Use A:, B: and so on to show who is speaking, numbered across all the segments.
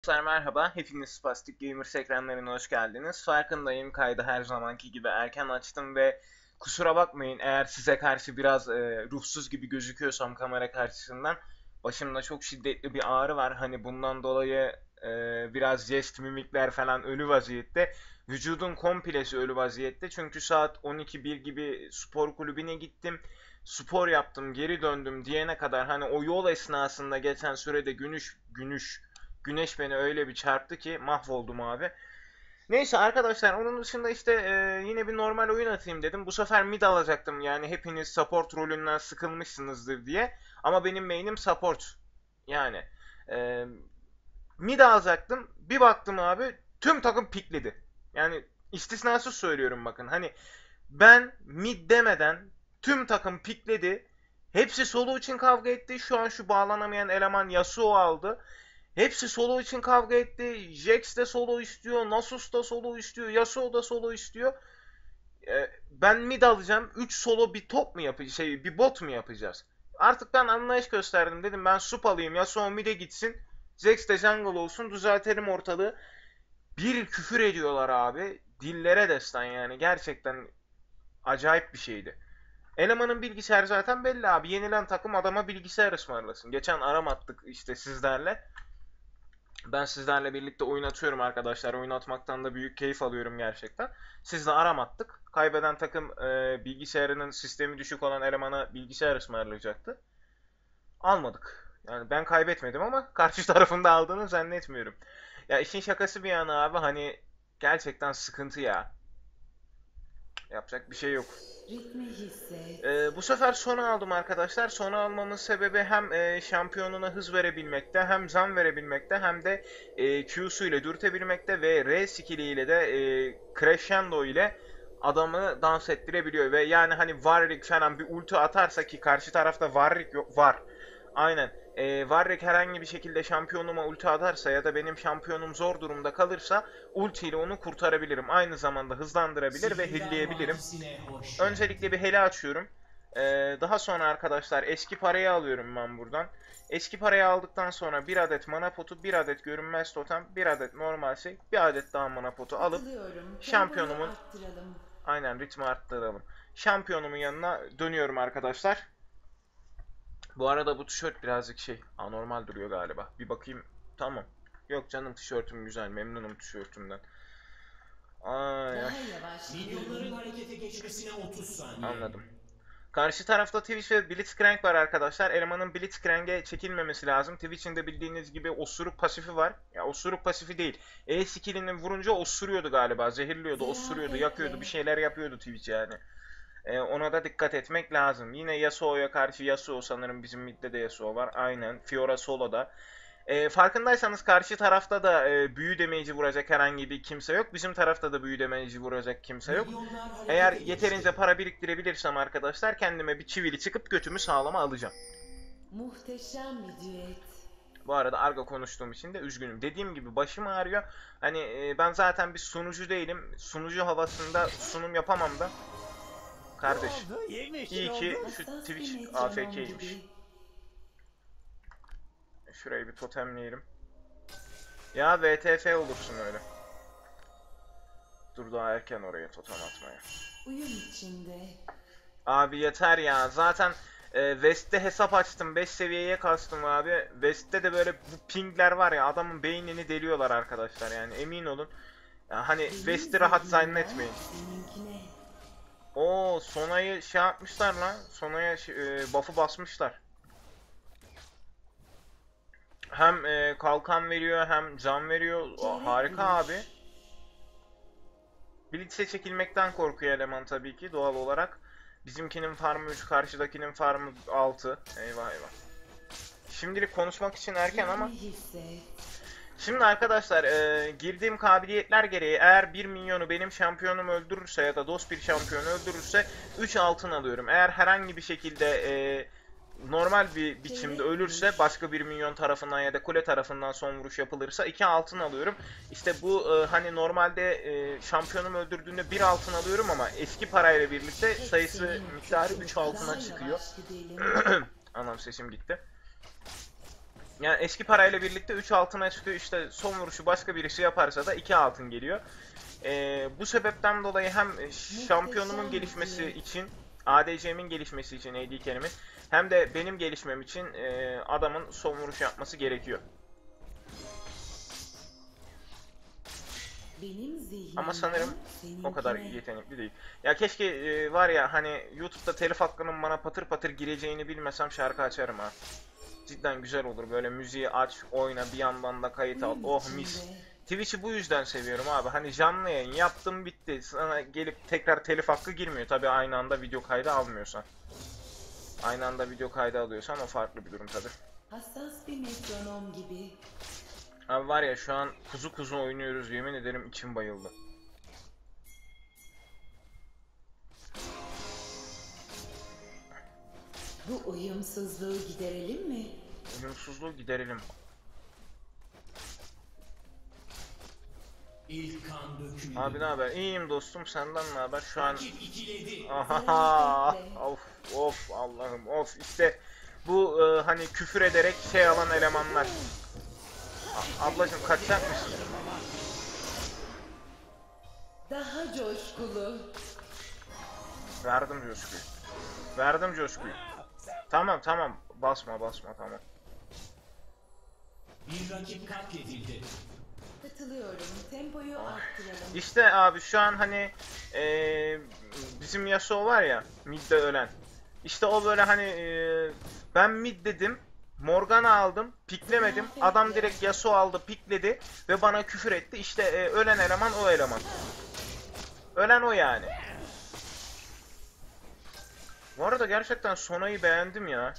A: Dostlar merhaba, hepiniz Spastic Gamers ekranlarına hoş geldiniz. Farkındayım, kaydı her zamanki gibi erken açtım ve kusura bakmayın eğer size karşı biraz e, ruhsuz gibi gözüküyorsam kamera karşısından. Başımda çok şiddetli bir ağrı var, hani bundan dolayı e, biraz jest, mimikler falan ölü vaziyette. Vücudun komplesi ölü vaziyette çünkü saat 12-1 gibi spor kulübüne gittim. Spor yaptım, geri döndüm diyene kadar hani o yol esnasında geçen sürede günüş, günüş, Güneş beni öyle bir çarptı ki mahvoldum abi. Neyse arkadaşlar onun dışında işte e, yine bir normal oyun atayım dedim. Bu sefer mid alacaktım yani hepiniz support rolünden sıkılmışsınızdır diye. Ama benim main'im support. Yani e, mid alacaktım. Bir baktım abi tüm takım pikledi. Yani istisnasız söylüyorum bakın. Hani ben mid demeden tüm takım pikledi. Hepsi solo için kavga etti. Şu an şu bağlanamayan eleman Yasuo aldı. Hepsi solo için kavga etti. Jax de solo istiyor. Nasus da solo istiyor. Yasuo da solo istiyor. Ee, ben mid alacağım. 3 solo bir top mu yapacağız? Şey, bir bot mu yapacağız? Artık ben anlayış gösterdim. Dedim ben sup alayım. Yasuo mid'e gitsin. Jax de jungle olsun. Düzeltelim ortalığı. Bir küfür ediyorlar abi. Dillere destan yani. Gerçekten acayip bir şeydi. Elemanın bilgisayarı zaten belli abi. Yenilen takım adama bilgisayar ısmarlasın. Geçen aram attık işte sizlerle. Ben sizlerle birlikte oyun atıyorum arkadaşlar. Oyun atmaktan da büyük keyif alıyorum gerçekten. Sizle aram attık. Kaybeden takım e, bilgisayarının sistemi düşük olan elemana bilgisayar ısmarlayacaktı. Almadık. Yani ben kaybetmedim ama karşı tarafında aldığını zannetmiyorum. Ya işin şakası bir yana abi hani gerçekten sıkıntı ya. Yapacak bir şey yok. Ee, bu sefer sonu aldım arkadaşlar. Sonu almamın sebebi hem e, şampiyonuna hız verebilmekte, hem zam verebilmekte, hem de e, Q'su ile dürtebilmekte ve R skilliyle de e, Crescendo ile adamı dans ettirebiliyor. Ve yani hani Warwick falan bir ulti atarsa ki karşı tarafta Warwick yok, var. Aynen. E, Warwick herhangi bir şekilde şampiyonuma ulti atarsa ya da benim şampiyonum zor durumda kalırsa ulti ile onu kurtarabilirim. Aynı zamanda hızlandırabilir ve hilleyebilirim. Öncelikle bir hele açıyorum. Ee, daha sonra arkadaşlar eski parayı alıyorum ben buradan. Eski parayı aldıktan sonra bir adet mana potu, bir adet görünmez totem, bir adet normal şey, bir adet daha mana potu alıp şampiyonumun- aynen ritmi arttıralım. Şampiyonumun yanına dönüyorum arkadaşlar. Bu arada bu tişört birazcık şey anormal duruyor galiba. Bir bakayım. Tamam. Yok canım tişörtüm güzel. Memnunum tişörtümden. Ay, ay.
B: Daha yavaş.
C: Milyonların harekete geçmesine 30 saniye.
A: Anladım. Karşı tarafta Twitch ve Blitzcrank var arkadaşlar. Elemanın Blitzcrank'e çekilmemesi lazım. Twitch'in de bildiğiniz gibi osuruk pasifi var. Ya osuruk pasifi değil. E skillini vurunca osuruyordu galiba. Zehirliyordu, osuruyordu, yakıyordu. Bir şeyler yapıyordu Twitch yani. E, ona da dikkat etmek lazım. Yine Yasuo'ya karşı Yasuo sanırım bizim midde de Yasuo var. Aynen. Fiora Solo'da. E, farkındaysanız karşı tarafta da e, büyü damage'i vuracak herhangi bir kimse yok. Bizim tarafta da büyü damage'i vuracak kimse yok. Eğer yeterince para biriktirebilirsem arkadaşlar kendime bir çivili çıkıp götümü sağlama alacağım.
B: Muhteşem bir düet.
A: Bu arada argo konuştuğum için de üzgünüm. Dediğim gibi başım ağrıyor. Hani e, ben zaten bir sunucu değilim. Sunucu havasında sunum yapamam da. Kardeş. İyi ki şu Twitch AFK'ymiş. Şurayı bir totemleyelim. Ya VTF olursun öyle. Dur daha erken oraya totem atmaya.
B: Uyum içinde.
A: Abi yeter ya. Zaten e, West'te hesap açtım. 5 seviyeye kastım abi. West'te de böyle bu pingler var ya adamın beynini deliyorlar arkadaşlar yani emin olun. Ya hani West'i rahat zannetmeyin. Oo Sona'yı şey yapmışlar lan. Sona'ya şey- e, buff'ı basmışlar. Hem e, kalkan veriyor hem can veriyor. O, harika abi. Blitz'e çekilmekten korkuyor eleman tabii ki doğal olarak. Bizimkinin farmı 3, karşıdakinin farmı 6. Eyvah eyvah. Şimdilik konuşmak için erken ama. Şimdi arkadaşlar e, girdiğim kabiliyetler gereği eğer bir minyonu benim şampiyonum öldürürse ya da dost bir şampiyonu öldürürse 3 altın alıyorum. Eğer herhangi bir şekilde e, normal bir biçimde ölürse başka bir minyon tarafından ya da kule tarafından son vuruş yapılırsa 2 altın alıyorum. İşte bu e, hani normalde e, şampiyonum öldürdüğünde 1 altın alıyorum ama eski parayla birlikte sayısı miktarı
B: küçük,
A: 3 altına çıkıyor. Anam sesim gitti. Yani eski parayla birlikte 3 altına çıkıyor. İşte son vuruşu başka birisi yaparsa da 2 altın geliyor. Ee, bu sebepten dolayı hem şampiyonumun gelişmesi için, ADC'min gelişmesi için AD Kerim'in hem de benim gelişmem için e, adamın son vuruş yapması gerekiyor. Ama sanırım o kadar yetenekli değil. Ya keşke e, var ya hani YouTube'da telif hakkının bana patır patır gireceğini bilmesem şarkı açarım ha. Cidden güzel olur böyle müziği aç, oyna bir yandan da kayıt al. Oh mis. Twitch'i bu yüzden seviyorum abi. Hani canlı yayın yaptım bitti. Sana gelip tekrar telif hakkı girmiyor. Tabi aynı anda video kaydı almıyorsan. Aynı anda video kaydı alıyorsan o farklı bir durum tabi.
B: Hassas bir metronom gibi.
A: Abi var ya şu an kuzu kuzu oynuyoruz yemin ederim içim bayıldı.
B: Bu uyumsuzluğu giderelim mi?
A: Uyumsuzluğu giderelim.
C: İlk kan döküldü.
A: Abi ne haber? İyiyim dostum senden ne haber? Şu an. Aha, of of Allah'ım of işte bu e, hani küfür ederek şey alan elemanlar. A- ablacım kaçacak mısın?
B: Daha coşkulu.
A: Verdim coşkuyu. Verdim coşkuyu. Tamam tamam basma basma tamam.
C: Bir rakip katledildi.
B: Katılıyorum. Tempoyu arttıralım.
A: İşte abi şu an hani e, bizim Yasuo var ya midde ölen. İşte o böyle hani e, ben mid dedim. Morgana aldım, piklemedim. Adam direkt Yasuo aldı, pikledi ve bana küfür etti. İşte e, ölen eleman o eleman. Ölen o yani. Bu arada gerçekten Sona'yı beğendim ya.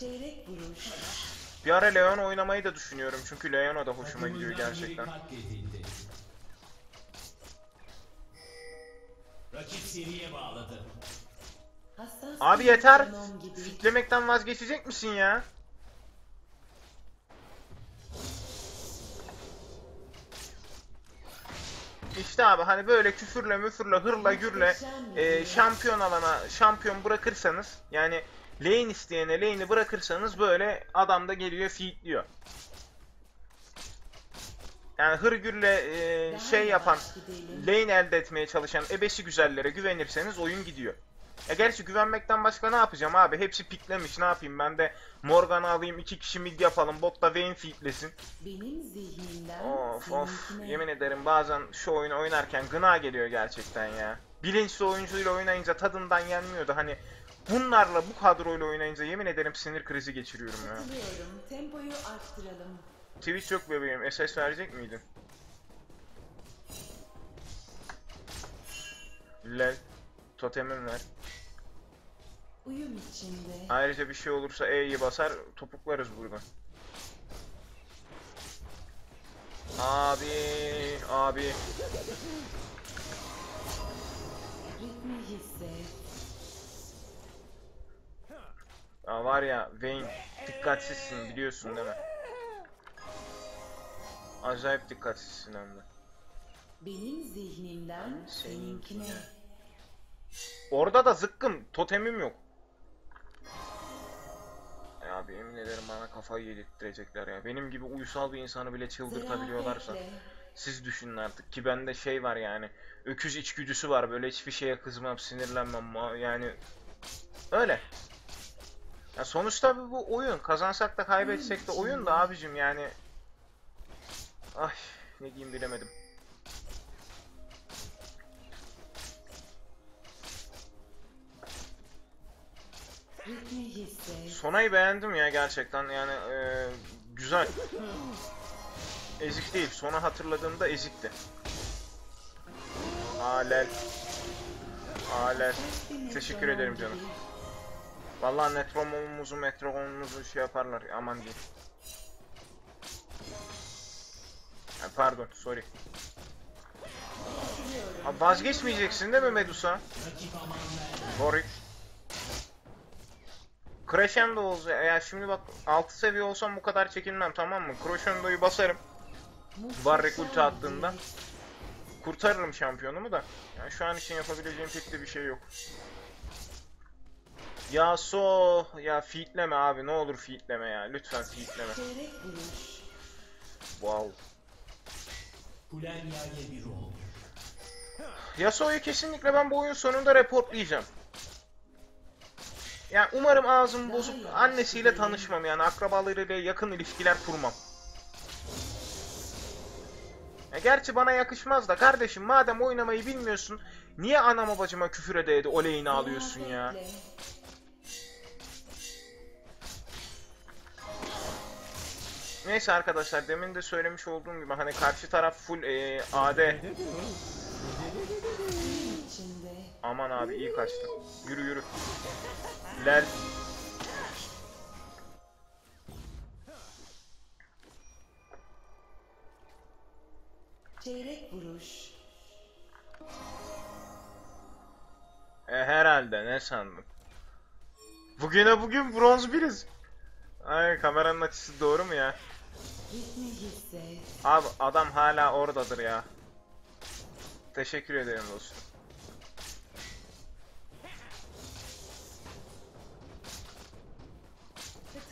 A: Bir ara Leon oynamayı da düşünüyorum çünkü Leona da hoşuma gidiyor gerçekten. Abi yeter. Fitlemekten vazgeçecek misin ya? İşte abi hani böyle küfürle müfürle hırla gürle e, şampiyon alana şampiyon bırakırsanız yani lane isteyene lane'i bırakırsanız böyle adam da geliyor feedliyor. Yani hırgürle e, şey yapan lane elde etmeye çalışan ebesi güzellere güvenirseniz oyun gidiyor. Ya gerçi güvenmekten başka ne yapacağım abi? Hepsi piklemiş ne yapayım ben de Morgan'ı alayım iki kişi mid yapalım botta Vayne
B: zihnimden
A: Of of yemin ederim bazen şu oyunu oynarken gına geliyor gerçekten ya. Bilinçli oyuncuyla oynayınca tadından yenmiyordu hani bunlarla bu kadroyla oynayınca yemin ederim sinir krizi geçiriyorum ya.
B: Tempoyu arttıralım.
A: Twitch yok bebeğim SS verecek miydin? Lel totemim ver.
B: Uyum içinde.
A: Ayrıca bir şey olursa E'yi basar topuklarız buradan. Abi, abi.
B: Ritmi hisset.
A: Ya var ya Vayne dikkatsizsin biliyorsun değil mi? Acayip dikkatsizsin hem de.
B: Benim zihnimden seninkine.
A: Orada da zıkkım totemim yok. Abi yemin ederim bana kafayı yedirttirecekler ya. Benim gibi uysal bir insanı bile çıldırtabiliyorlarsa. Siz düşünün artık ki bende şey var yani. Öküz içgüdüsü var böyle hiçbir şeye kızmam, sinirlenmem yani öyle. Ya sonuçta bu oyun. Kazansak da kaybetsek de oyun da abicim yani. Ay ne diyeyim bilemedim. Sonayı beğendim ya gerçekten yani e, güzel. Ezik değil. Sona hatırladığımda ezikti. Alel. Alel. Teşekkür ederim canım. Vallahi metronomumuzu metronomumuzu şey yaparlar aman diyeyim. Pardon sorry. Abi vazgeçmeyeceksin değil mi Medusa? Sorry. Crescendo olacak. Ya şimdi bak 6 seviye olsam bu kadar çekinmem tamam mı? Crescendo'yu basarım. Var
B: Muhteşem
A: rekulti attığında. Kurtarırım şampiyonumu da. Yani şu an için yapabileceğim pek de bir şey yok. Ya so ya feedleme abi ne olur feedleme ya lütfen
B: vuruş.
A: Wow. Yasuo'yu kesinlikle ben bu oyun sonunda reportlayacağım. Yani umarım ağzımı bozup annesiyle tanışmam yani akrabalarıyla yakın ilişkiler kurmam. Ya gerçi bana yakışmaz da kardeşim madem oynamayı bilmiyorsun niye anama bacıma küfür ede ede oleyini alıyorsun ya? Neyse arkadaşlar demin de söylemiş olduğum gibi hani karşı taraf full e, AD. Aman abi iyi kaçtı. Yürü yürü. Lel.
B: Çeyrek vuruş.
A: E, herhalde ne sandın? Bugüne bugün bronz biriz. Ay kameranın açısı doğru mu ya? Abi adam hala oradadır ya. Teşekkür ederim dostum.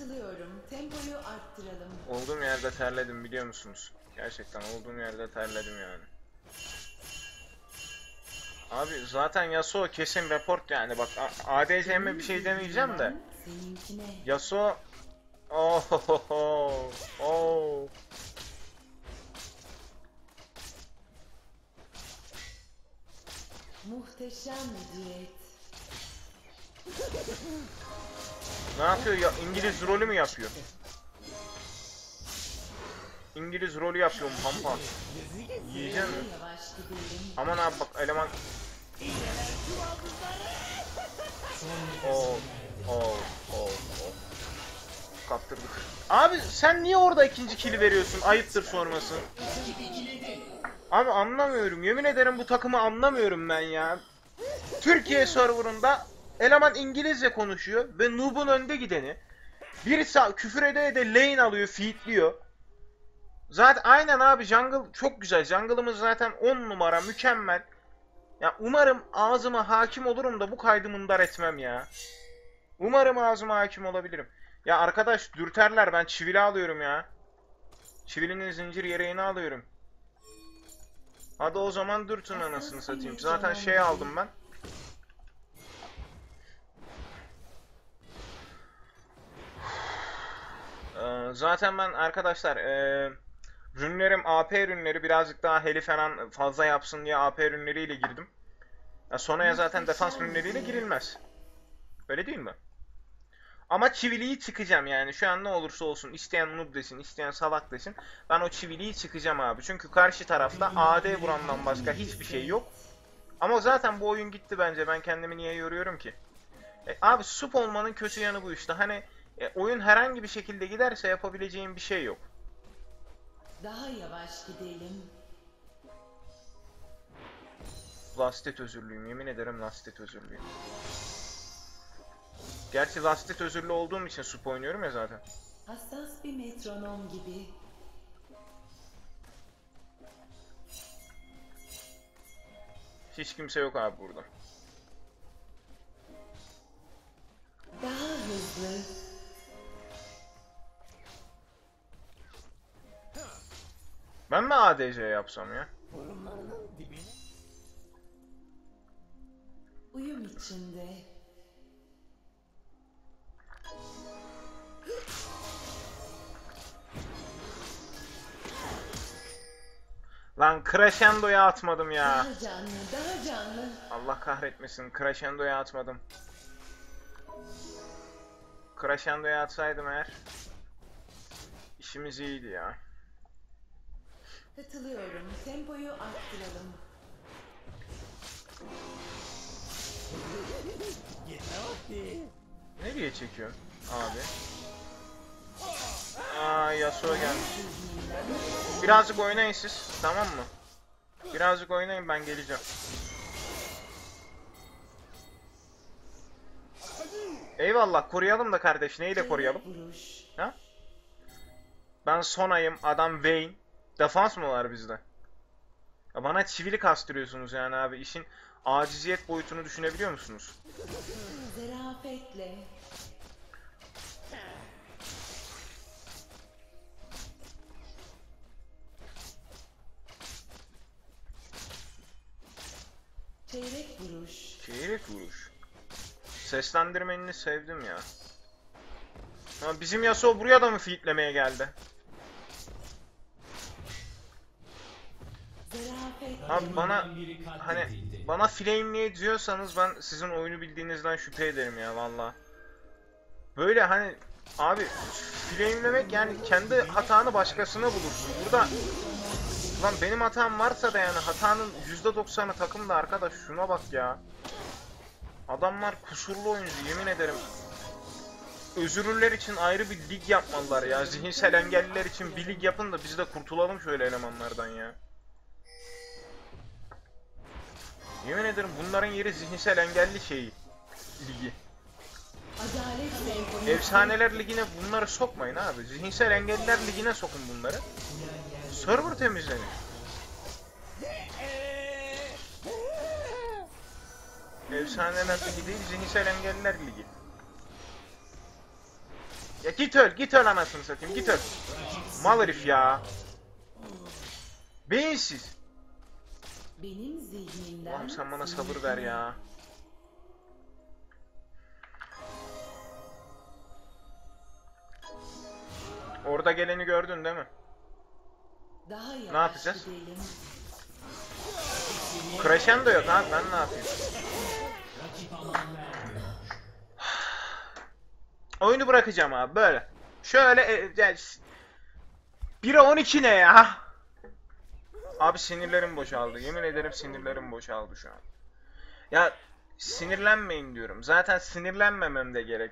B: Katılıyorum. Tempoyu arttıralım.
A: Olduğum yerde terledim biliyor musunuz? Gerçekten olduğum yerde terledim yani. Abi zaten Yasuo kesin report yani bak ADC'me bir şey demeyeceğim de. Yasuo Oh, oh, oh.
B: Muhteşem bir düet.
A: Ne yapıyor ya? İngiliz rolü mü yapıyor? İngiliz rolü yapıyorum pampa. Yiyecek mi? Aman abi bak eleman. Oo, oo, oo, oo. Kaptırdık. Abi sen niye orada ikinci kili veriyorsun? Ayıptır sorması. Abi anlamıyorum. Yemin ederim bu takımı anlamıyorum ben ya. Türkiye serverında eleman İngilizce konuşuyor ve Noob'un önde gideni. Birisi küfür ede ede lane alıyor, feedliyor. Zaten aynen abi jungle çok güzel. Jungle'ımız zaten 10 numara, mükemmel. Ya umarım ağzıma hakim olurum da bu kaydı mındar etmem ya. Umarım ağzıma hakim olabilirim. Ya arkadaş dürterler ben çivili alıyorum ya. Çivilinin zincir yereğini alıyorum. Hadi o zaman dürtün anasını satayım. Zaten şey aldım ben. Ee, zaten ben arkadaşlar ee, rünlerim AP rünleri birazcık daha heli falan fazla yapsın diye AP rünleriyle girdim. Ya sonraya zaten defans rünleriyle girilmez. Öyle değil mi? Ama çiviliyi çıkacağım yani şu an ne olursa olsun isteyen noob desin isteyen salak desin ben o çiviliyi çıkacağım abi çünkü karşı tarafta AD vurandan başka hiçbir şey yok ama zaten bu oyun gitti bence ben kendimi niye yoruyorum ki e, abi sup olmanın kötü yanı bu işte hani e, oyun herhangi bir şekilde giderse yapabileceğim bir şey yok
B: Daha yavaş gidelim.
A: Lastet özürlüyüm yemin ederim lastet özürlüyüm Gerçi lastet özürlü olduğum için sup oynuyorum ya zaten
B: Hassas bir metronom gibi.
A: Hiç kimse yok abi burada
B: Daha hızlı.
A: Ben mi ADC yapsam ya?
B: Uyum içinde.
A: Lan Crescendo'ya atmadım ya.
B: Daha canlı, daha canlı.
A: Allah kahretmesin. Crescendo'ya atmadım. Crescendo'ya atsaydım eğer işimiz iyiydi ya.
B: Katılıyorum. Tempoyu arttıralım.
A: Nereye çekiyor abi? Aa Yasuo gelmiş. Birazcık oynayın siz tamam mı? Birazcık oynayın ben geleceğim. Eyvallah koruyalım da kardeş neyle koruyalım?
B: Çeyrek vuruş.
A: Ha? Ben Sona'yım, adam Vayne. Defans mı var bizde? Ya bana çivili kastırıyorsunuz yani abi. İşin aciziyet boyutunu düşünebiliyor musunuz?
B: Zarafetle.
A: Çeyrek vuruş. Çeyrek vuruş. Seslendirmenini sevdim ya. Ha, bizim Yasuo buraya da mı fitlemeye geldi? Abi bana hani bana flameleye diyorsanız ben sizin oyunu bildiğinizden şüphe ederim ya valla. Böyle hani abi flamelemek yani kendi hatanı başkasına bulursun. Burada lan benim hatam varsa da yani hatanın %90'ı takımda arkadaş şuna bak ya. Adamlar kusurlu oyuncu yemin ederim. Özürlüler için ayrı bir lig yapmalılar ya. Zihinsel engelliler için bir lig yapın da biz de kurtulalım şöyle elemanlardan ya. Yemin ederim bunların yeri zihinsel engelli şeyi. Ligi. Efsaneler ligine bunları sokmayın abi. Zihinsel engelliler ligine sokun bunları. Server temizlenin. Efsaneler ligi değil, zihinsel engelliler ligi. Ya git öl, git öl anasını satayım, git öl. Mal herif ya. Beyinsiz.
B: Benim zihnimden.
A: Allah'ım sen bana sabır ver ya. Orada geleni gördün değil mi?
B: Daha
A: Ne yapacağız? Crescendo yok abi ben ne yapayım? Oyunu bırakacağım abi böyle. Şöyle e, yani, 1'e 12 ne ya? Abi sinirlerim boşaldı. Yemin ederim sinirlerim boşaldı şu an. Ya sinirlenmeyin diyorum. Zaten sinirlenmemem de gerek.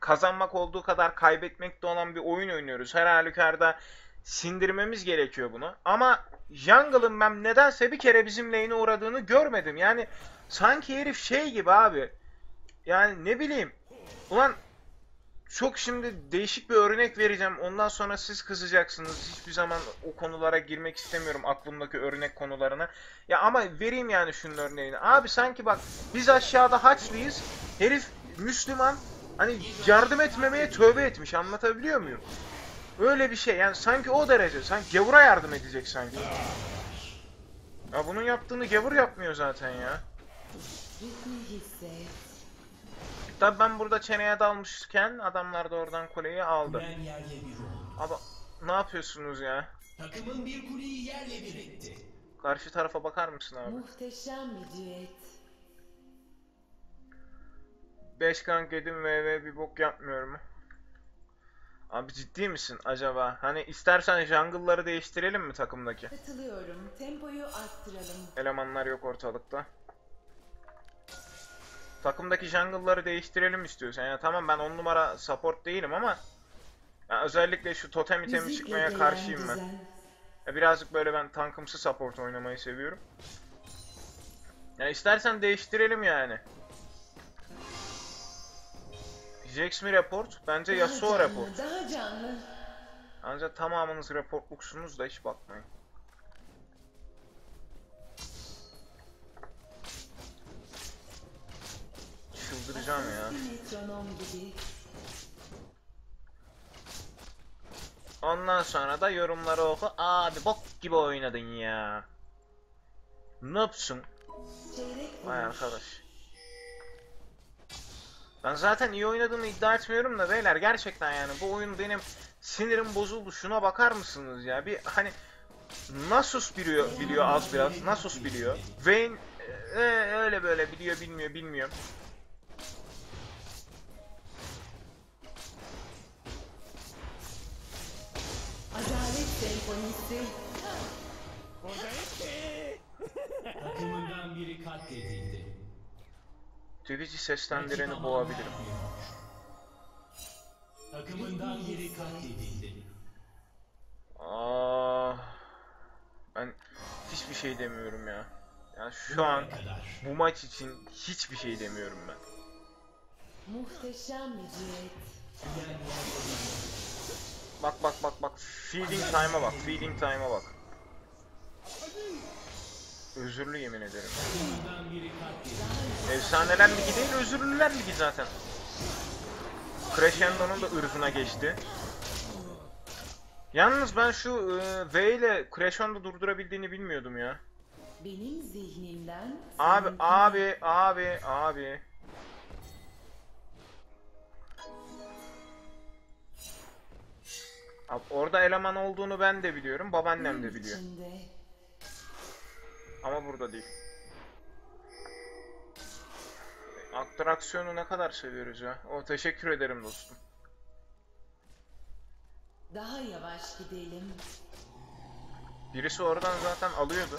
A: Kazanmak olduğu kadar kaybetmek de olan bir oyun oynuyoruz. Her halükarda sindirmemiz gerekiyor bunu. Ama Jungle'ın ben nedense bir kere bizim lane'e uğradığını görmedim. Yani sanki herif şey gibi abi. Yani ne bileyim. Ulan çok şimdi değişik bir örnek vereceğim. Ondan sonra siz kızacaksınız. Hiçbir zaman o konulara girmek istemiyorum aklımdaki örnek konularına. Ya ama vereyim yani şunun örneğini. Abi sanki bak biz aşağıda haçlıyız. Herif Müslüman. Hani yardım etmemeye tövbe etmiş. Anlatabiliyor muyum? Öyle bir şey. Yani sanki o derece. Sanki gavura yardım edecek sanki. Ya bunun yaptığını gavur yapmıyor zaten ya. Tabi ben burada çeneye dalmışken adamlar da oradan kuleyi aldı. Abi ne yapıyorsunuz ya?
C: Takımın bir kuleyi yerle bir etti.
A: Karşı tarafa bakar mısın abi?
B: Muhteşem bir düet.
A: 5 kank yedim VV bir bok yapmıyorum. Abi ciddi misin acaba? Hani istersen jungle'ları değiştirelim mi takımdaki?
B: Katılıyorum. Tempoyu arttıralım.
A: Elemanlar yok ortalıkta. Takımdaki jungle'ları değiştirelim istiyorsan. Ya tamam ben 10 numara support değilim ama ya özellikle şu totem itemi çıkmaya karşıyım ben. Ya birazcık böyle ben tankımsı support oynamayı seviyorum. Ya istersen değiştirelim yani. Jax mi report? Bence
B: Daha
A: Yasuo
B: canlı,
A: report.
B: Daha canlı.
A: Ancak tamamınız reportluksunuz da hiç bakmayın. Çıldıracağım ya. Ondan sonra da yorumları oku. Abi bok gibi oynadın ya. Noobsun. Vay arkadaş. Ben zaten iyi oynadığımı iddia etmiyorum da beyler gerçekten yani bu oyun benim sinirim bozuldu. Şuna bakar mısınız ya? Bir hani Nasus biliyor, biliyor az biraz. Nasus biliyor. Vayne e, öyle böyle biliyor, bilmiyor, bilmiyor.
B: Adalet senfonisi.
C: Takımından biri katledildi.
A: Twitch'i seslendireni boğabilirim.
C: Takımından biri katledildi.
A: Aa, Ah, ben hiçbir şey demiyorum ya. Yani şu an bu maç için hiçbir şey demiyorum ben.
B: Muhteşem bir
A: Bak bak bak bak. Feeding time'a bak. Feeding time'a bak. Özürlü yemin ederim. Efsaneler Ligi değil, Özürlüler Ligi zaten. Crescendo'nun da ırzına geçti. Yalnız ben şu e, V ile Crescendo durdurabildiğini bilmiyordum ya.
B: Benim zihnimden
A: Abi abi abi abi. Abi orada eleman olduğunu ben de biliyorum, babaannem de biliyor. Ama burada değil. Atraksiyonu ne kadar seviyoruz ya. O teşekkür ederim dostum.
B: Daha yavaş gidelim.
A: Birisi oradan zaten alıyordu.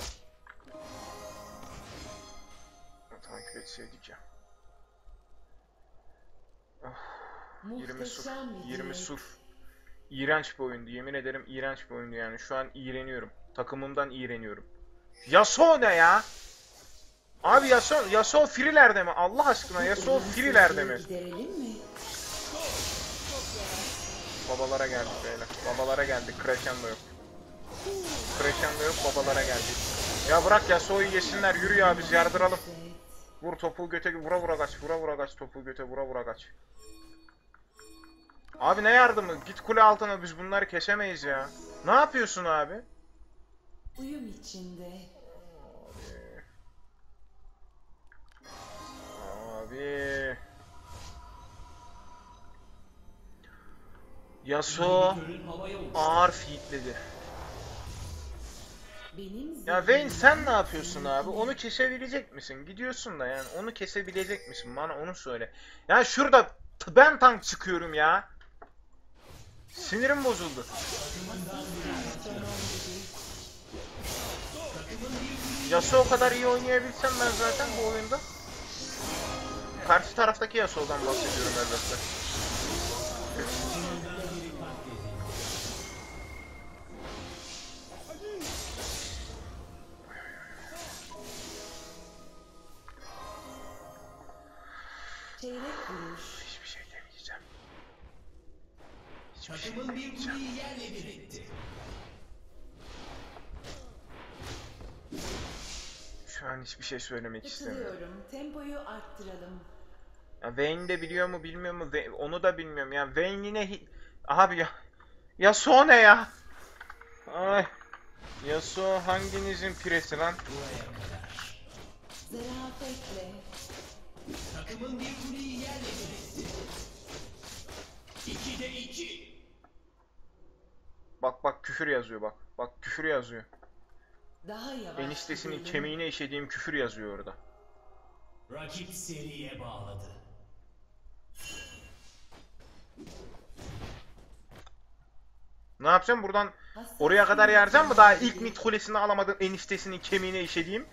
A: Takip etseydik ya. 20 suf.
B: Muhteşem bir
A: 20
B: dilek.
A: İğrenç bir oyundu. Yemin ederim iğrenç bir oyundu yani. Şu an iğreniyorum. Takımımdan iğreniyorum. Yasuo ne ya? Abi Yasuo, Yasuo Free'lerde mi? Allah aşkına Yasuo Free'lerde mi? Babalara geldik beyler. Babalara geldik. Crescendo yok. Crescendo yok. Babalara geldik. Ya bırak Yasuo'yu yesinler. Yürü ya biz yardıralım. Vur topu göte vura vura kaç. Vura vura kaç. Topu göte vura vura kaç. Abi ne yardımı? Git kule altına biz bunları kesemeyiz ya. Ne yapıyorsun abi?
B: Uyum içinde.
A: Abi. Yasuo
C: havaya uçtu.
A: ağır.
B: Benim
A: Ya Vayne sen ne yapıyorsun abi? Onu kesebilecek misin? Gidiyorsun da yani onu kesebilecek misin? Bana onu söyle. Ya şurada ben tank çıkıyorum ya. Sinirim bozuldu. Yasuo o kadar iyi oynayabilsem ben zaten bu oyunda. Karşı taraftaki Yasuo'dan bahsediyorum elbette.
B: Çeyrek vuruş.
C: Takımın bir kuleyi yerle bir etti.
A: Şu an hiçbir şey söylemek istemiyorum.
B: Katılıyorum. Tempoyu arttıralım.
A: Ya Vayne de biliyor mu bilmiyor mu Ve- onu da bilmiyorum ya Vayne yine hi- abi ya Yasuo ne ya Ay Yasuo hanginizin piresi lan.
B: Zarafetle.
C: Takımın bir kuleyi yerle bir etti. İkide iki.
A: Bak bak küfür yazıyor bak. Bak küfür yazıyor.
B: Daha yavaş
A: Eniştesinin
B: gidelim.
A: kemiğine işediğim küfür yazıyor orada.
C: Rakip seriye bağladı.
A: Ne yapacağım? Buradan oraya kadar yaracağım mı? Daha ilk mid kulesini alamadığın eniştesinin kemiğine işediğim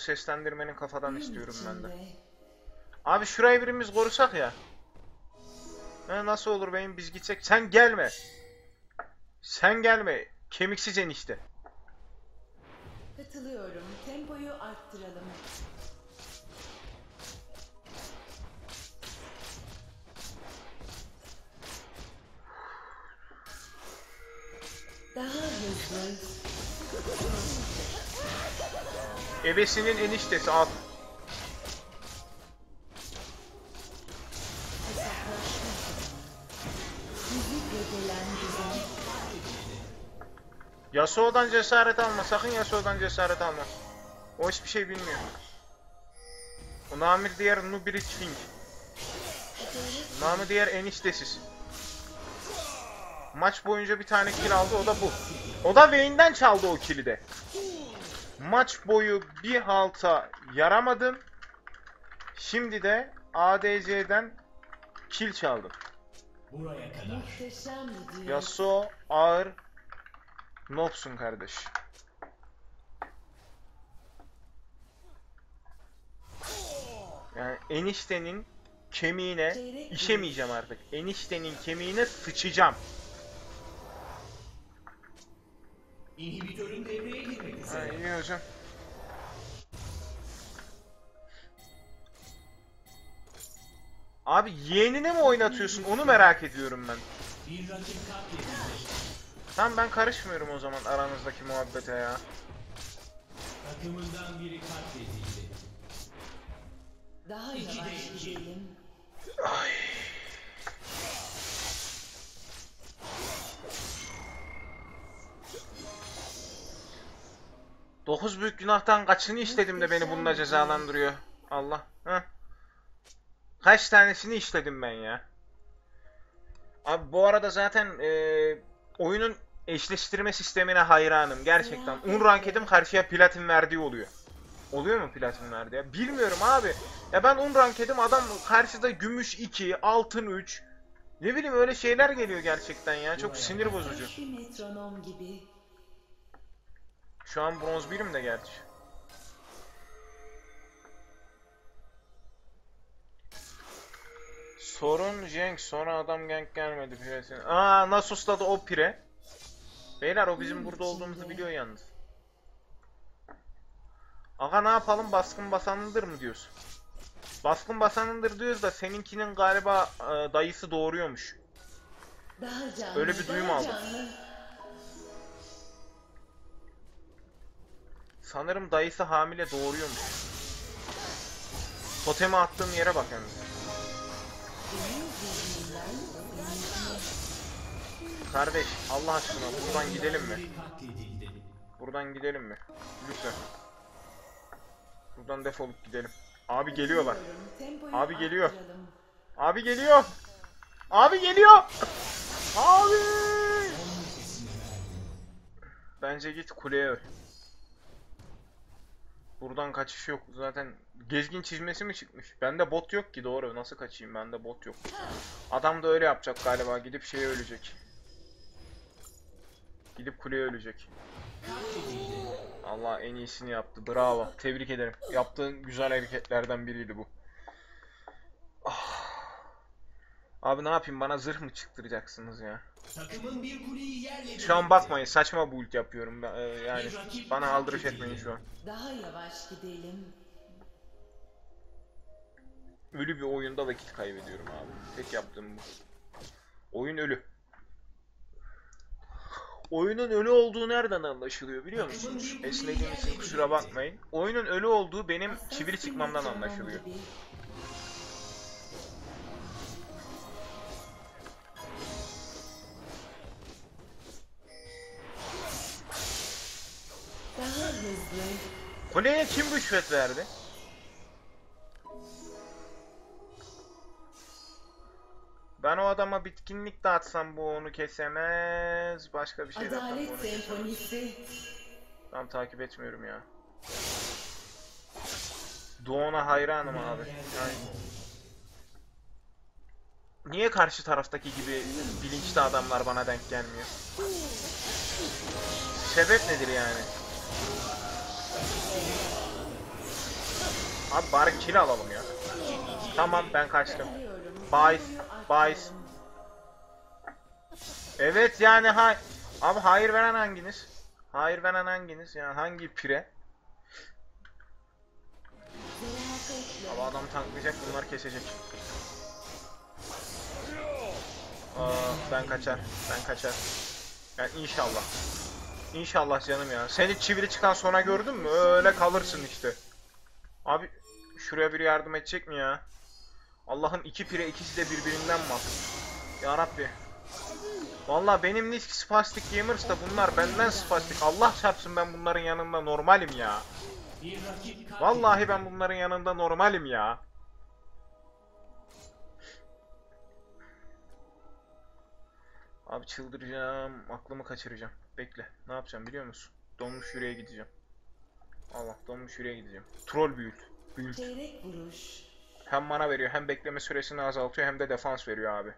A: seslendirmenin kafadan istiyorum ben de. Abi şurayı birimiz korusak ya. Ha, nasıl olur benim biz gitsek? Sen gelme. Sen gelme. Kemiksiz enişte.
B: Katılıyorum. Tempoyu arttıralım. Daha hızlı.
A: Ebesinin eniştesi al. Yasuo'dan cesaret alma. Sakın Yasuo'dan cesaret alma. O hiçbir şey bilmiyor. O namir diğer Nubiri King. Namı diğer eniştesiz. Maç boyunca bir tane kill aldı o da bu. O da Vayne'den çaldı o kill'i de. Maç boyu bir halta yaramadım. Şimdi de ADC'den kill çaldım.
C: Buraya kadar.
A: Yasuo ağır nopsun kardeş. eniştenin kemiğine işemeyeceğim artık. Eniştenin kemiğine sıçacağım.
C: İnhibitörün devreye girmek
A: Ha,
C: üzere.
A: iyi hocam. Abi yeğenine mi oynatıyorsun? Onu merak ediyorum ben. Tamam ben karışmıyorum o zaman aranızdaki muhabbete ya.
C: Takımından biri katledildi.
B: Daha yavaş
C: de iki.
A: Dokuz büyük günahtan kaçını işledim de beni bununla cezalandırıyor. Allah. Heh. Kaç tanesini işledim ben ya. Abi bu arada zaten e, oyunun eşleştirme sistemine hayranım gerçekten. Un rankedim karşıya platin verdiği oluyor. Oluyor mu platin verdiği? Bilmiyorum abi. Ya ben un rankedim adam karşıda gümüş 2, altın 3. Ne bileyim öyle şeyler geliyor gerçekten ya. Çok sinir bozucu.
B: Metronom gibi.
A: Şu an bronz 1'im de gerçi. Sorun Jenk sonra adam gank gelmedi piresine. Aa Nasus'ta da o pire. Beyler o bizim burada olduğumuzu biliyor yalnız. Aga ne yapalım baskın basanındır mı diyorsun? Baskın basanındır diyoruz da seninkinin galiba e, dayısı doğuruyormuş. Öyle bir duyum aldım. Sanırım dayısı hamile doğuruyormuş. Totemi attığım yere bak
B: benimkine.
A: Kardeş Allah aşkına buradan gidelim mi? Buradan gidelim mi? Lütfen. Buradan defolup gidelim. Abi geliyorlar. Abi geliyor. Abi geliyor. Abi geliyor. Abi. Bence git kuleye öl. Buradan kaçış yok. Zaten gezgin çizmesi mi çıkmış? Bende bot yok ki doğru. Nasıl kaçayım? Bende bot yok. Adam da öyle yapacak galiba. Gidip şeye ölecek. Gidip kuleye ölecek. Allah en iyisini yaptı. Bravo. Tebrik ederim. Yaptığın güzel hareketlerden biriydi bu. Ah. Abi ne yapayım? Bana zırh mı çıktıracaksınız ya? Şu an bakmayın. Saçma build yapıyorum. Ben, e, yani bana aldırış etmeyin şu an.
B: Daha yavaş gidelim.
A: Ölü bir oyunda vakit kaybediyorum abi. Tek yaptığım bu. Oyun ölü. Oyunun ölü olduğu nereden anlaşılıyor biliyor musunuz? Esnediğim için kusura bakmayın. Oyunun ölü olduğu benim çivili çıkmamdan anlaşılıyor.
B: Hızlı.
A: Kuleye kim rüşvet verdi? Ben o adama bitkinlik dağıtsam bu onu kesemez. Başka bir şey
B: Adalet senfonisi.
A: Tam takip etmiyorum ya. Doğan'a hayranım abi. Yani niye karşı taraftaki gibi bilinçli adamlar bana denk gelmiyor? Sebep nedir yani? Abi bari kill alalım ya. Tamam ben kaçtım. Bahis.
B: arttıralım.
A: Evet yani hay Abi hayır veren hanginiz? Hayır veren hanginiz? Yani hangi pire? Abi adam tanklayacak bunlar kesecek. Aa, ben kaçar. Ben kaçar. Yani inşallah. İnşallah canım ya. Sen hiç çivili çıkan sona gördün mü? Öyle kalırsın işte. Abi şuraya biri yardım edecek mi ya? Allah'ın iki pire ikisi de birbirinden mal. Ya Rabbi. Valla benim nick Spastic Gamers da bunlar benden spastik. Allah çarpsın ben bunların yanında normalim ya. Vallahi ben bunların yanında normalim ya. Abi çıldıracağım. Aklımı kaçıracağım. Bekle. Ne yapacağım biliyor musun? Donmuş yüreğe gideceğim. Allah donmuş yüreğe gideceğim. Troll büyült.
B: Vuruş.
A: Hem mana veriyor hem bekleme süresini azaltıyor hem de defans veriyor abi.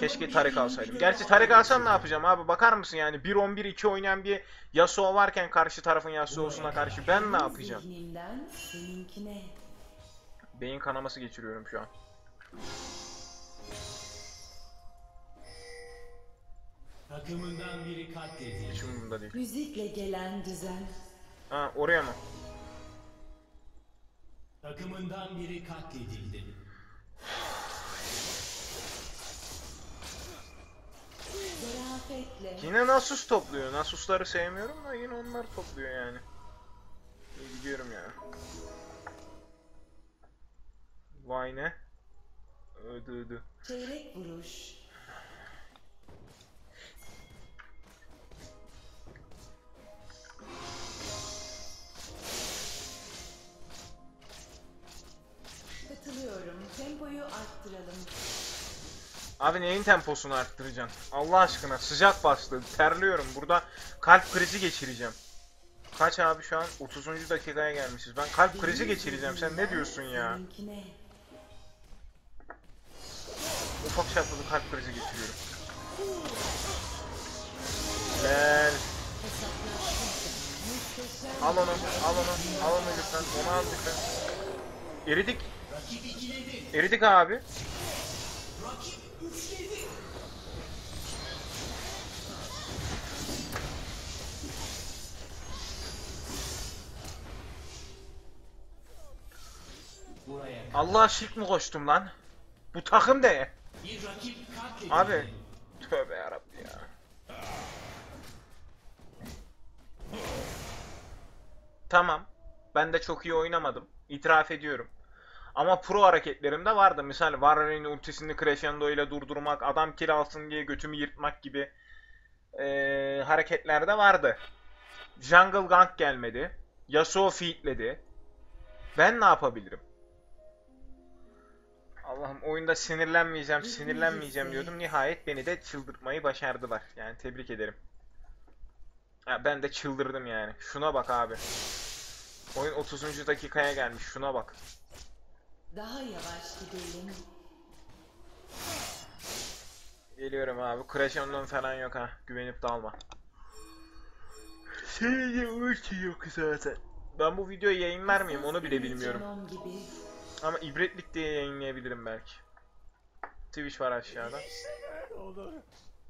A: Keşke
C: bir
A: Tarik alsaydım. Gerçi Tarik
C: havaya
A: alsam ne yapacağım abi? Bakar mısın yani 1-11-2 oynayan bir Yasuo varken karşı tarafın Yasuo'suna karşı ben ne yapacağım? Beyin kanaması geçiriyorum şu an.
C: Takımından biri katledildi.
A: Hiç umurumda değil.
B: Müzikle gelen düzen.
A: Ha oraya mı?
C: Takımından biri katledildi.
B: Zarafetle.
A: Yine Nasus topluyor. Nasus'ları sevmiyorum da yine onlar topluyor yani. İyi gidiyorum ya. Vay ne? Ödü ödü.
B: Çeyrek vuruş. Katılıyorum. Tempoyu arttıralım.
A: Abi neyin temposunu arttıracaksın? Allah aşkına sıcak bastı. Terliyorum. Burada kalp krizi geçireceğim. Kaç abi şu an? 30. dakikaya gelmişiz. Ben kalp krizi geçireceğim. Sen ne diyorsun ya? Ufak çaplı kalp krizi geçiriyorum. Lan. Al onu, al onu, al onu lütfen. Onu al lütfen. Eridik. Eridik abi. Allah şirk mi koştum lan? Bu takım
C: katledildi.
A: Abi. Tövbe yarabbi ya. Tamam. Ben de çok iyi oynamadım. İtiraf ediyorum. Ama pro hareketlerim de vardı. Misal Warren'in ultisini crescendo ile durdurmak, adam kill alsın diye götümü yırtmak gibi eee hareketler de vardı. Jungle gank gelmedi. Yasuo feedledi. Ben ne yapabilirim? Allah'ım oyunda sinirlenmeyeceğim, sinirlenmeyeceğim diyordum. Nihayet beni de çıldırtmayı başardılar. Yani tebrik ederim. Ya ben de çıldırdım yani. Şuna bak abi. Oyun 30. dakikaya gelmiş. Şuna bak.
B: Daha yavaş gidelim.
A: Geliyorum abi. Crescendo'm falan yok ha. Güvenip dalma. Senin ulti yok zaten. Ben bu videoya yayın vermeyeyim onu bile bilmiyorum. Ama ibretlik diye yayınlayabilirim belki. Twitch var aşağıda.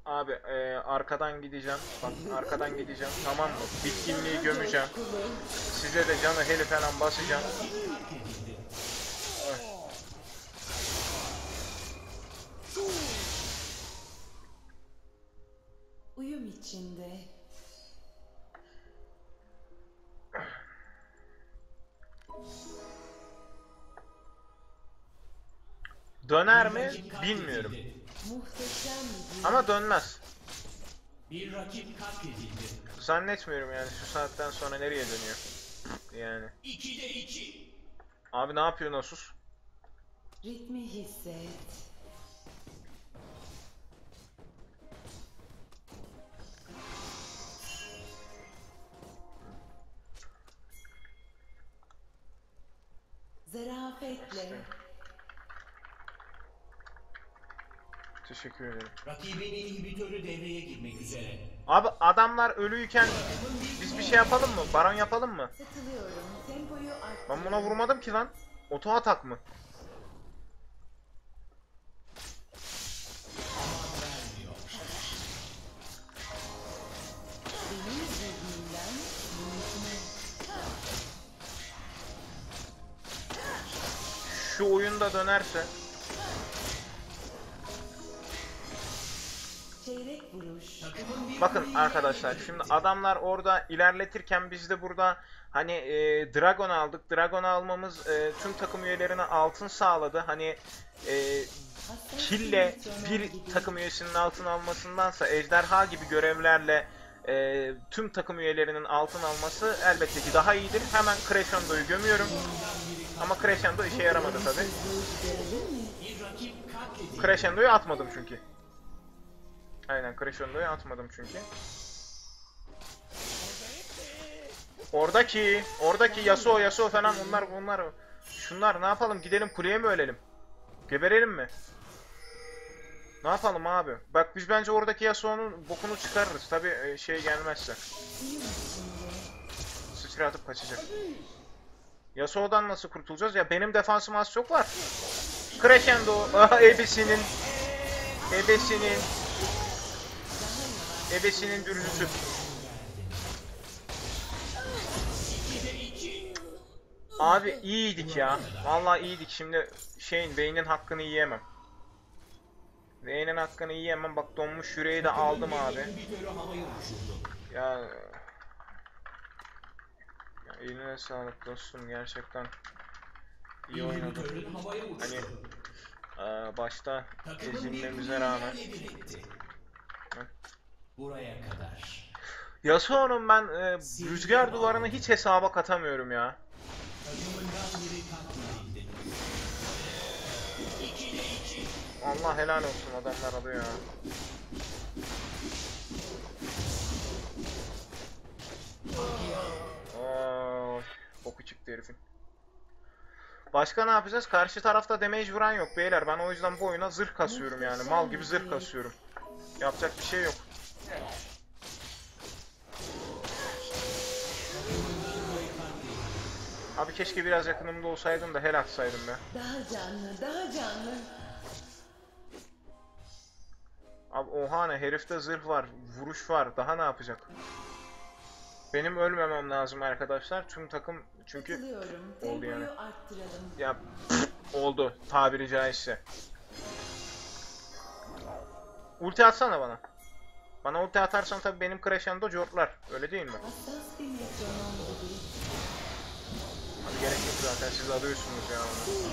A: Abi e, arkadan gideceğim. Bak arkadan gideceğim. Tamam mı? Bitkinliği gömeceğim. Size de canı heli falan basacağım. Döner mi? Bilmiyorum. Ama dönmez.
C: Bir rakip katledildi.
A: Zannetmiyorum yani şu saatten sonra nereye dönüyor. Yani.
C: İkide iki.
A: Abi ne yapıyor Nasus?
B: ritmi hisset. Zarafetle.
A: Teşekkür ederim.
C: Rakibin inhibitörü devreye girmek üzere.
A: Abi adamlar ölüyken biz bir şey yapalım mı? Baron yapalım mı?
B: Katılıyorum. Tempoyu arttır.
A: Ben buna vurmadım ki lan. Oto atak mı?
B: Benim.
A: Şu oyunda dönerse Bakın arkadaşlar şimdi adamlar orada ilerletirken biz de burada hani e, Dragon aldık. Dragon almamız e, tüm takım üyelerine altın sağladı. Hani e, kille bir takım üyesinin altın almasındansa ejderha gibi görevlerle e, tüm takım üyelerinin altın alması elbette ki daha iyidir. Hemen Crescendo'yu gömüyorum. Ama Crescendo işe yaramadı tabi. Crescendo'yu atmadım çünkü. Aynen Crescendo'yu atmadım çünkü. Oradaki, oradaki Yasuo, Yasuo falan onlar bunlar. Şunlar ne yapalım gidelim kuleye mi ölelim? Geberelim mi? Ne yapalım abi? Bak biz bence oradaki Yasuo'nun bokunu çıkarırız. Tabi şey gelmezse. Sıçra atıp kaçacak. Yasuo'dan nasıl kurtulacağız? Ya benim defansım az çok var. Crescendo. Ebesi'nin. Ebesi'nin. Ebesi'nin dürüzüsü. Abi iyiydik ya. Vallahi iyiydik. Şimdi şeyin beynin hakkını yiyemem. Beynin hakkını yiyemem. Bak donmuş yüreği de aldım abi. Ya, eline sağlık dostum gerçekten iyi oynadın. Hani eee, başta ezilmemize rağmen
C: yerle bir etti.
A: Hı.
C: Buraya kadar.
A: Yasuo'nun ben eee, rüzgar duvarını hiç hesaba katamıyorum ya. Allah helal olsun adamlar alıyor ya. Oo, boku çıktı herifin. Başka ne yapacağız? Karşı tarafta damage vuran yok beyler. Ben o yüzden bu oyuna zırh kasıyorum yani. Mal gibi zırh kasıyorum. Yapacak bir şey yok. Abi keşke biraz yakınımda olsaydın da hel atsaydım be.
B: Daha canlı, daha canlı.
A: Abi oha ne herifte zırh var, vuruş var. Daha ne yapacak? Benim ölmemem lazım arkadaşlar. Tüm takım çünkü oldu yani. ya oldu tabiri caizse. Ulti atsana bana. Bana ulti atarsan tabii benim Crescendo cortlar. Öyle değil mi? Abi gerek yok zaten siz alıyorsunuz ya onu.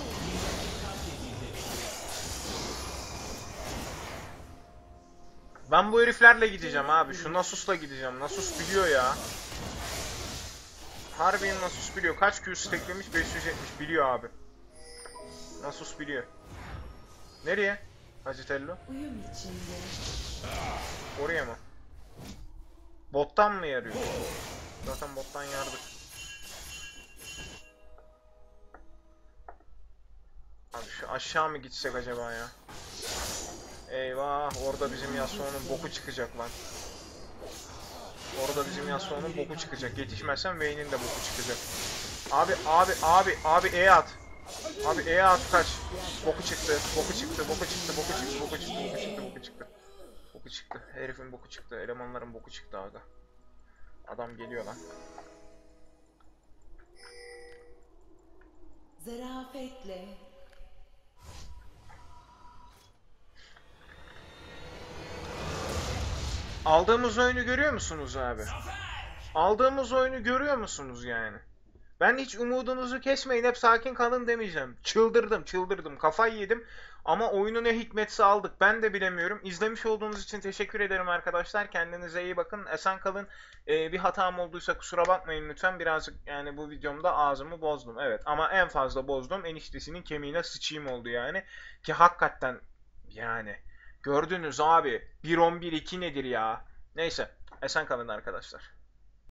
A: Ben bu heriflerle gideceğim abi. Şu Nasus'la gideceğim. Nasus biliyor ya. Harbiden Nasus biliyor. Kaç Q stacklemiş? 570 biliyor abi. Nasus biliyor. Nereye? Hacitello?
B: Uyum içinde.
A: Oraya mı? Bottan mı yarıyor? Zaten bottan yardık. Abi şu aşağı mı gitsek acaba ya? Eyvah orada bizim Yasuo'nun boku çıkacak lan. Orada bizim Yasuo'nun boku çıkacak. Yetişmezsem Vayne'in de boku çıkacak. Abi abi abi abi E at. Abi E at kaç. Boku çıktı, boku çıktı, boku çıktı, boku çıktı, boku çıktı, boku çıktı, boku çıktı. Boku çıktı. Herifin boku çıktı. Elemanların boku çıktı aga. Adam geliyor lan.
B: Zarafetle.
A: Aldığımız oyunu görüyor musunuz abi? Aldığımız oyunu görüyor musunuz yani? Ben hiç umudunuzu kesmeyin hep sakin kalın demeyeceğim. Çıldırdım çıldırdım kafayı yedim. Ama oyunu ne hikmetse aldık ben de bilemiyorum. İzlemiş olduğunuz için teşekkür ederim arkadaşlar. Kendinize iyi bakın. Esen kalın. Ee, bir hatam olduysa kusura bakmayın lütfen. Birazcık yani bu videomda ağzımı bozdum. Evet ama en fazla bozdum eniştesinin kemiğine sıçayım oldu yani. Ki hakikaten yani gördünüz abi 1-11-2 nedir ya? Neyse esen kalın arkadaşlar.